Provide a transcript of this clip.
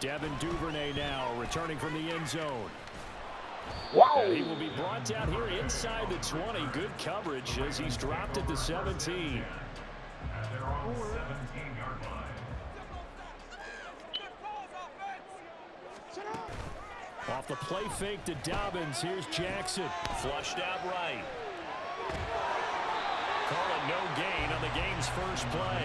Devin Duvernay now returning from the end zone. Wow. And he will be brought down here inside the 20. Good coverage as he's dropped at the 17. Off the play fake to Dobbins. Here's Jackson. Flushed out right. Calling no gain on the game's first play.